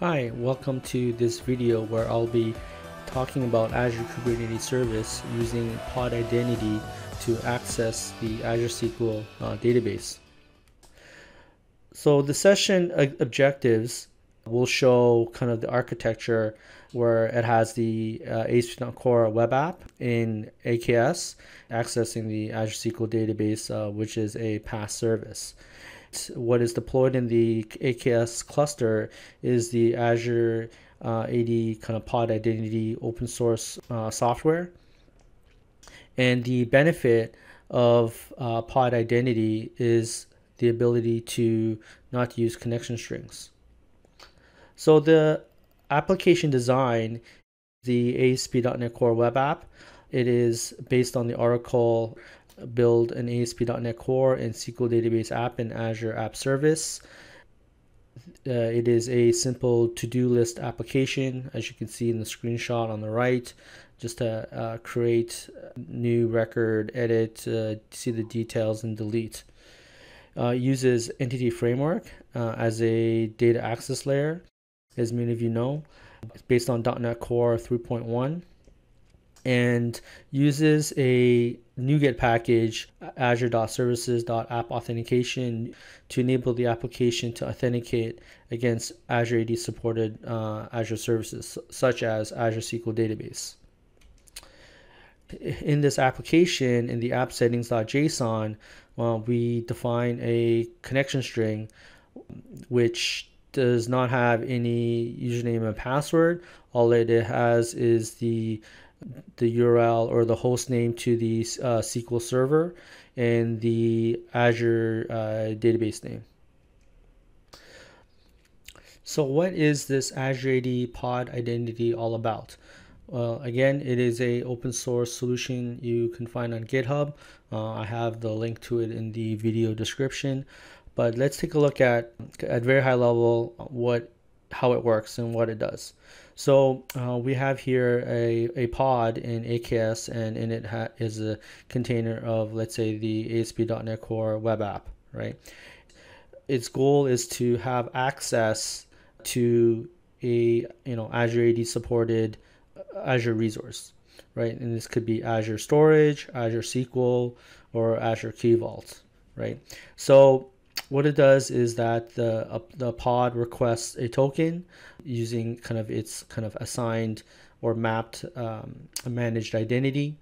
Hi, welcome to this video where I'll be talking about Azure Kubernetes Service using pod identity to access the Azure SQL uh, database. So the session objectives will show kind of the architecture where it has the uh, ASP.NET Core web app in AKS accessing the Azure SQL database, uh, which is a PaaS service what is deployed in the AKS cluster is the Azure uh, AD kind of pod identity open source uh, software. And the benefit of uh, pod identity is the ability to not use connection strings. So the application design, the ASP.NET Core web app, it is based on the Oracle build an ASP.NET Core and SQL Database app in Azure App Service. Uh, it is a simple to-do list application, as you can see in the screenshot on the right. Just to uh, create new record, edit, uh, see the details, and delete. Uh, uses Entity Framework uh, as a data access layer, as many of you know. It's based on .NET Core 3.1 and uses a NuGet package, azure.services.app authentication, to enable the application to authenticate against Azure AD supported uh, Azure services, such as Azure SQL Database. In this application, in the app settings.json, well, we define a connection string which does not have any username and password. All it has is the the URL or the host name to the uh, SQL server and the Azure uh, database name. So what is this Azure AD pod identity all about? Well, again, it is a open source solution you can find on GitHub. Uh, I have the link to it in the video description. But let's take a look at, at very high level, what how it works and what it does. So uh, we have here a, a pod in AKS and in it is a container of, let's say, the ASP.NET Core web app, right? Its goal is to have access to a, you know, Azure AD supported uh, Azure resource, right? And this could be Azure Storage, Azure SQL, or Azure Key Vault, right? So what it does is that the, uh, the pod requests a token using kind of its kind of assigned or mapped um, managed identity,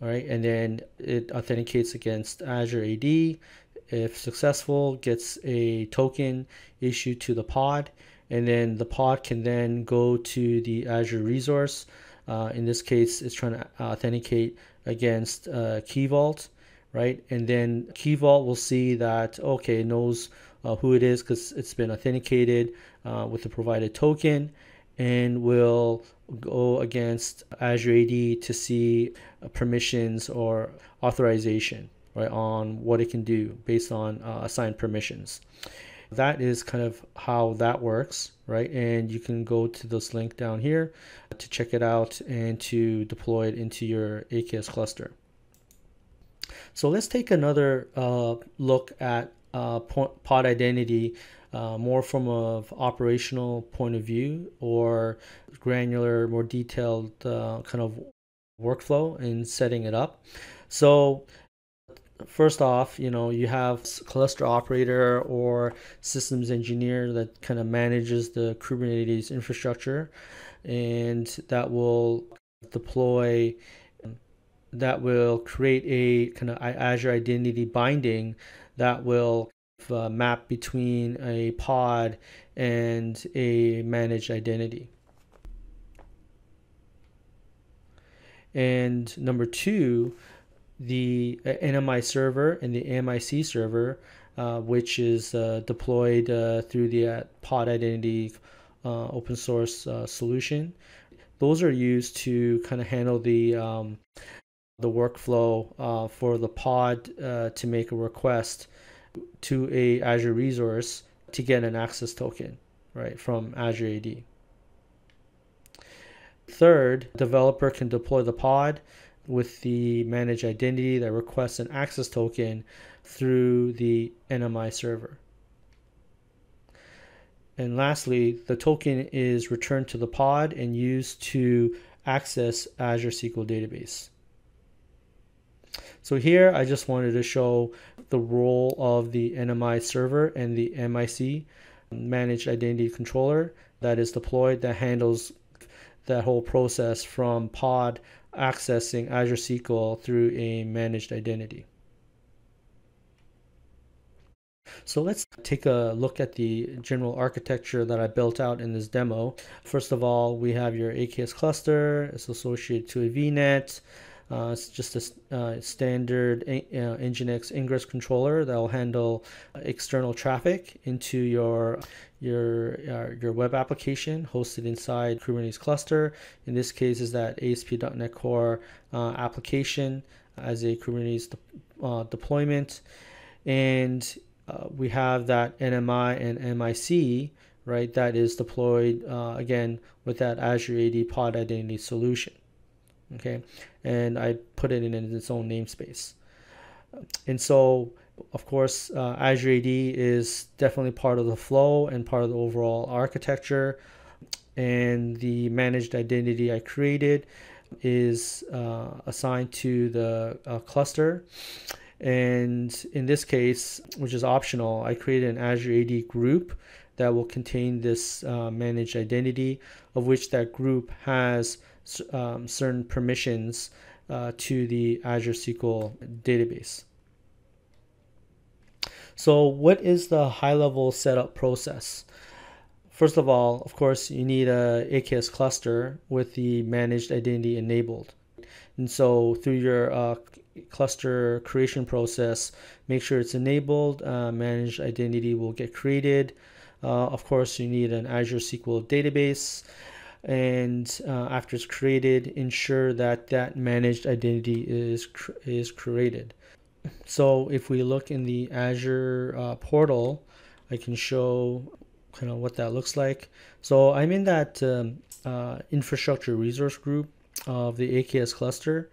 right, and then it authenticates against Azure AD. If successful, gets a token issued to the pod, and then the pod can then go to the Azure resource. Uh, in this case, it's trying to authenticate against uh, Key Vault right? And then Key Vault will see that, okay, knows uh, who it is because it's been authenticated uh, with the provided token and will go against Azure AD to see uh, permissions or authorization right on what it can do based on uh, assigned permissions. That is kind of how that works, right? And you can go to this link down here to check it out and to deploy it into your AKS cluster. So let's take another uh, look at uh, pod identity uh, more from a operational point of view or granular, more detailed uh, kind of workflow in setting it up. So first off, you know, you have cluster operator or systems engineer that kind of manages the Kubernetes infrastructure and that will deploy that will create a kind of Azure identity binding that will uh, map between a pod and a managed identity. And number two, the uh, NMI server and the AMIC server, uh, which is uh, deployed uh, through the pod identity open source solution. Those are used to kind of handle the um, the workflow uh, for the pod uh, to make a request to a Azure resource to get an access token, right, from Azure AD. Third, developer can deploy the pod with the managed identity that requests an access token through the NMI server. And lastly, the token is returned to the pod and used to access Azure SQL Database. So here I just wanted to show the role of the NMI server and the MIC, Managed Identity Controller, that is deployed that handles that whole process from pod accessing Azure SQL through a managed identity. So let's take a look at the general architecture that I built out in this demo. First of all, we have your AKS cluster. It's associated to a VNet. Uh, it's just a uh, standard uh, Nginx ingress controller that will handle external traffic into your your uh, your web application hosted inside Kubernetes cluster. In this case, is that ASP.NET Core uh, application as a Kubernetes de deployment, and we have that NMI and MIC right that is deployed again with that Azure AD Pod Identity solution okay? And I put it in its own namespace. And so of course uh, Azure AD is definitely part of the flow and part of the overall architecture. And the managed identity I created is uh, assigned to the uh, cluster. And in this case which is optional I created an Azure AD group that will contain this uh, managed identity of which that group has um, certain permissions uh, to the Azure SQL database. So what is the high level setup process? First of all, of course, you need a AKS cluster with the managed identity enabled. And so through your uh, cluster creation process, make sure it's enabled, uh, managed identity will get created. Uh, of course, you need an Azure SQL database and uh, after it's created ensure that that managed identity is is created. So if we look in the Azure uh, portal I can show kind of what that looks like. So I'm in that um, uh, infrastructure resource group of the AKS cluster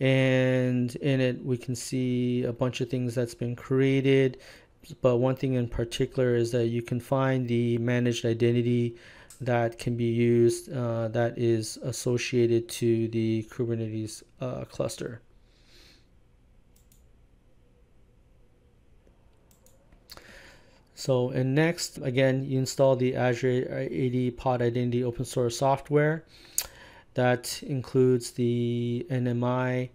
and in it we can see a bunch of things that's been created. But one thing in particular is that you can find the managed identity that can be used uh, that is associated to the Kubernetes uh, cluster. So, and next, again, you install the Azure AD Pod Identity open source software. That includes the NMI,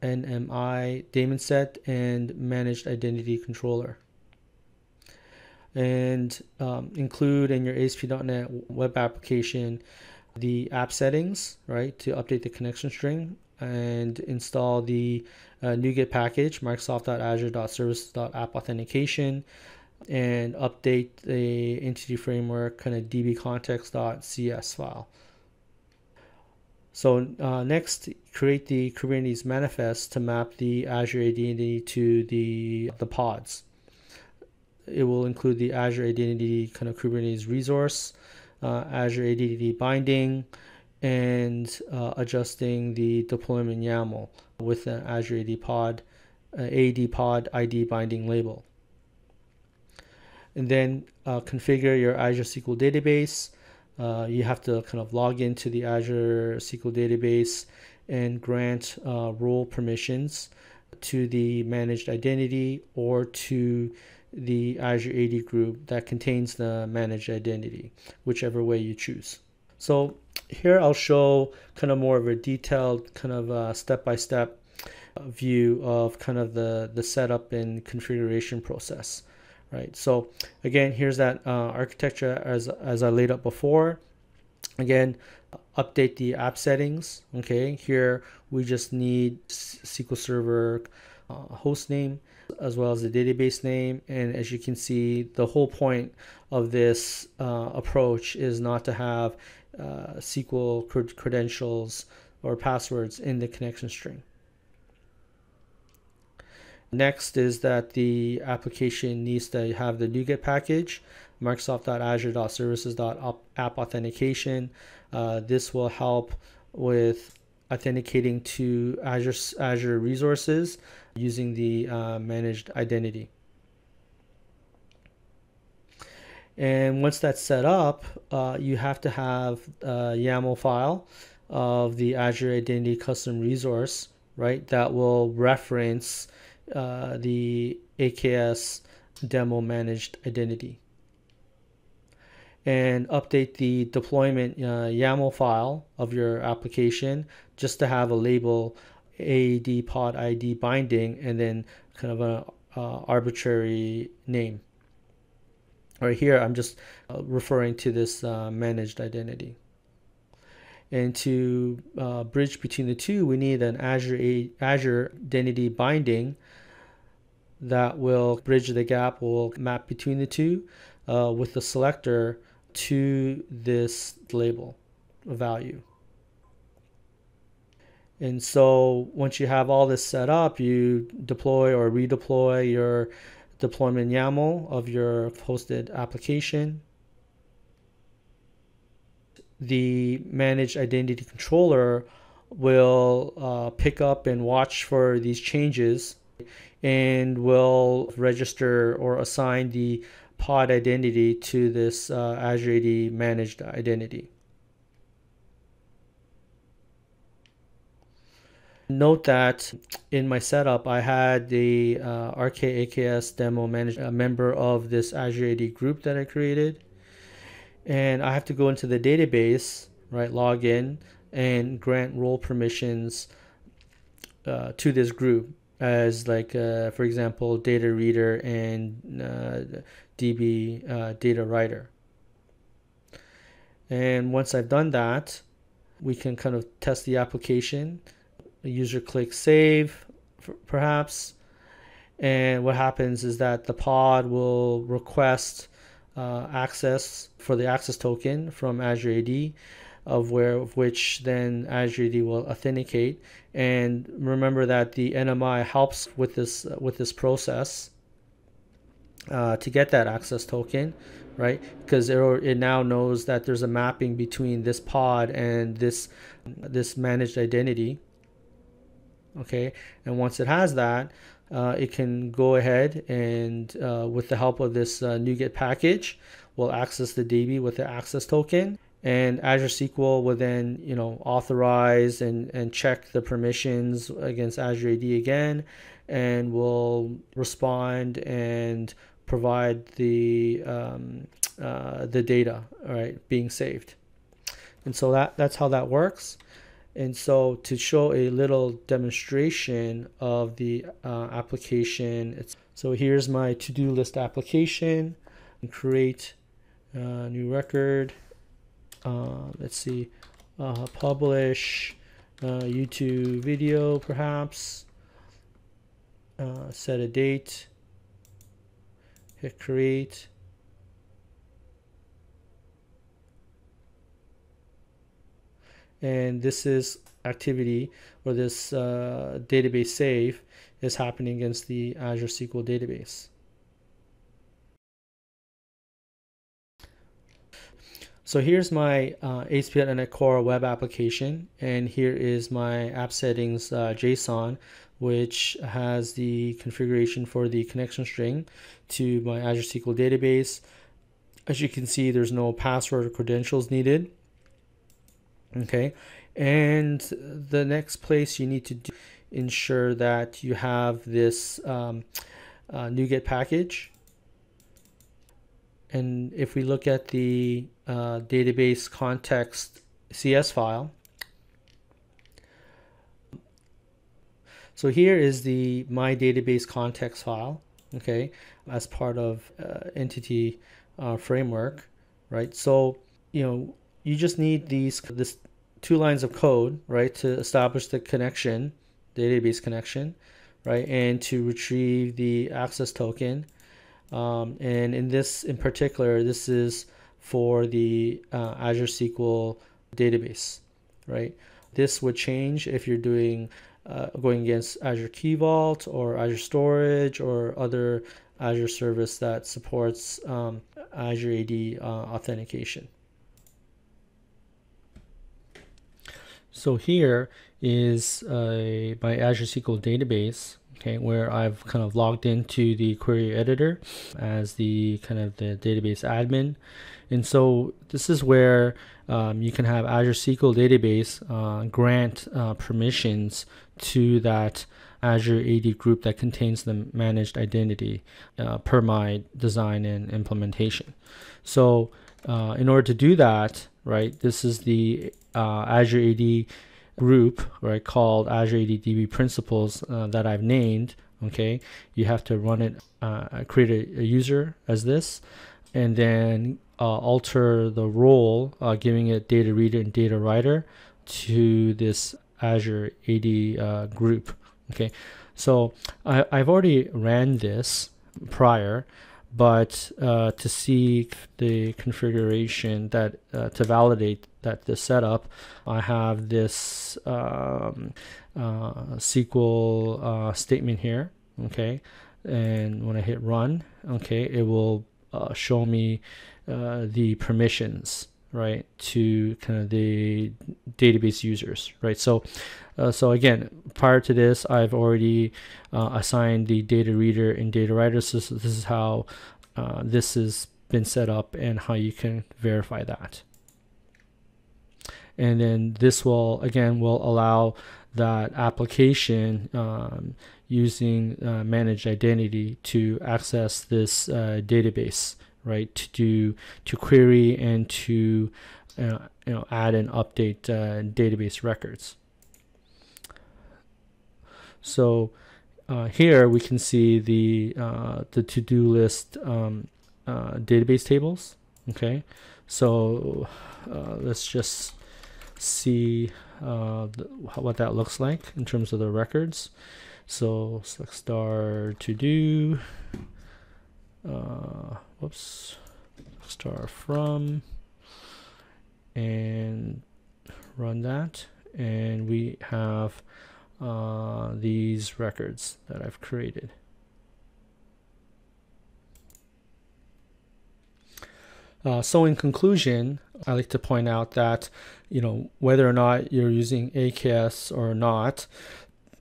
NMI daemon set, and managed identity controller and um, include in your ASP.NET web application the app settings, right, to update the connection string and install the uh, NuGet package, Microsoft.Azure.Services.App Authentication, and update the entity framework kind of dbcontext.cs file. So uh, next, create the Kubernetes manifest to map the Azure identity to the, the pods. It will include the Azure Identity kind of Kubernetes resource, uh, Azure Identity binding, and uh, adjusting the deployment YAML with an Azure AD pod, uh, AD pod ID binding label. And then uh, configure your Azure SQL database. Uh, you have to kind of log into the Azure SQL database and grant uh, role permissions to the managed identity or to the Azure AD group that contains the managed identity, whichever way you choose. So here I'll show kind of more of a detailed kind of a step-by-step -step view of kind of the, the setup and configuration process, right? So again, here's that uh, architecture as, as I laid out before. Again, update the app settings, okay? Here we just need SQL Server uh, host name as well as the database name. And as you can see, the whole point of this uh, approach is not to have uh, SQL credentials or passwords in the connection string. Next is that the application needs to have the NuGet package, Microsoft.Azure.Services.App Authentication. Uh, this will help with authenticating to Azure, Azure resources using the uh, managed identity. And once that's set up, uh, you have to have a YAML file of the Azure Identity Custom Resource, right? That will reference uh, the AKS demo managed identity. And update the deployment uh, YAML file of your application just to have a label AAD pod ID binding and then kind of an uh, arbitrary name. Right here, I'm just uh, referring to this uh, managed identity. And to uh, bridge between the two, we need an Azure, Azure identity binding that will bridge the gap, will map between the two uh, with the selector to this label value. And so once you have all this set up, you deploy or redeploy your deployment YAML of your hosted application. The managed identity controller will uh, pick up and watch for these changes and will register or assign the pod identity to this uh, Azure AD managed identity. Note that in my setup, I had the uh, RKAKS demo manager, a member of this Azure AD group that I created. And I have to go into the database, right, log in, and grant role permissions uh, to this group as like, uh, for example, data reader and uh, DB uh, data writer. And once I've done that, we can kind of test the application a user clicks save perhaps. And what happens is that the pod will request uh, access for the access token from Azure AD of where of which then Azure AD will authenticate. And remember that the NMI helps with this uh, with this process uh, to get that access token right? Because it, it now knows that there's a mapping between this pod and this this managed identity okay? And once it has that uh, it can go ahead and uh, with the help of this uh, NuGet package will access the DB with the access token. And Azure SQL will then you know authorize and, and check the permissions against Azure AD again and will respond and provide the um, uh, the data right being saved. And so that that's how that works and so to show a little demonstration of the uh, application, it's, so here's my to-do list application. Create a new record. Uh, let's see, uh, publish uh, YouTube video perhaps. Uh, set a date. Hit create. And this is activity or this uh, database save is happening against the Azure SQL database. So here's my uh, ASP.NET Core web application, and here is my app settings uh, JSON, which has the configuration for the connection string to my Azure SQL database. As you can see, there's no password or credentials needed okay? And the next place you need to do, ensure that you have this um, uh, NuGet package. And if we look at the uh, database context CS file. So here is the my database context file okay as part of uh, entity uh, framework right? So you know you just need these this two lines of code, right, to establish the connection, database connection, right, and to retrieve the access token. Um, and in this, in particular, this is for the uh, Azure SQL database, right? This would change if you're doing uh, going against Azure Key Vault or Azure Storage or other Azure service that supports um, Azure AD uh, authentication. So here is my Azure SQL database. okay, where I've kind of logged into the query editor as the kind of the database admin. And so this is where um, you can have Azure SQL Database uh, grant uh, permissions to that Azure AD group that contains the managed identity uh, per my design and implementation. So uh, in order to do that, right, this is the uh, Azure AD group, right, called Azure AD DB principles uh, that I've named. Okay, you have to run it, create a, a user as this, and then uh, alter the role, uh, giving it data reader and data writer to this Azure AD uh, group. Okay, so I, I've already ran this prior, but uh, to see the configuration that uh, to validate that the setup, I have this um, uh, SQL statement here. Okay, and when I hit run, okay, it will show me uh, the permissions right to kind of the database users right so uh, so again prior to this I've already uh, assigned the data reader and data writer so this is how uh, this has been set up and how you can verify that and then this will again will allow that application um, using uh, managed identity to access this uh, database right? To do to query and to you know add and update database records. So uh, here we can see the uh, the to-do list um, uh, database tables. Okay, so uh, let's just see the, what that looks like in terms of the records. So select star to do uh, whoops, star from, and run that. And we have uh, these records that I've created. Uh, so in conclusion, I like to point out that, you know, whether or not you're using AKS or not,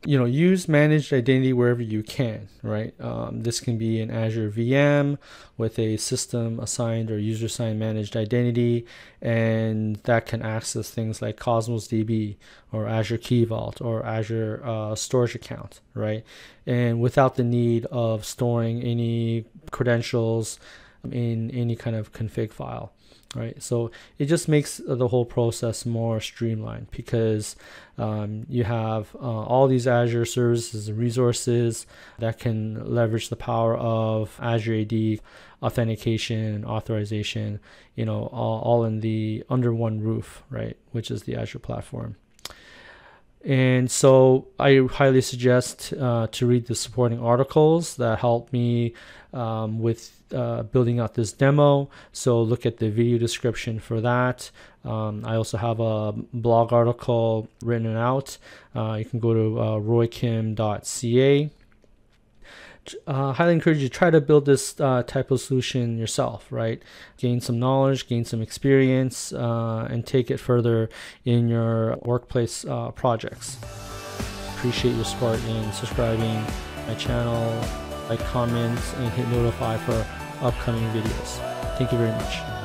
you know, use managed identity wherever you can, right? Um, this can be an Azure VM with a system assigned or user assigned managed identity, and that can access things like Cosmos DB or Azure Key Vault or Azure uh, Storage Account, right? And without the need of storing any credentials in any kind of config file right? So it just makes the whole process more streamlined because um, you have uh, all these azure services and resources that can leverage the power of azure ad authentication authorization you know all, all in the under one roof right? Which is the azure platform and so I highly suggest uh, to read the supporting articles that help me um, with uh, building out this demo. So look at the video description for that. Um, I also have a blog article written out. Uh, you can go to uh, roykim.ca uh, highly encourage you to try to build this uh, type of solution yourself, right? Gain some knowledge, gain some experience, uh, and take it further in your workplace uh, projects. Appreciate your support in subscribing my channel, like, comment, and hit notify for upcoming videos. Thank you very much.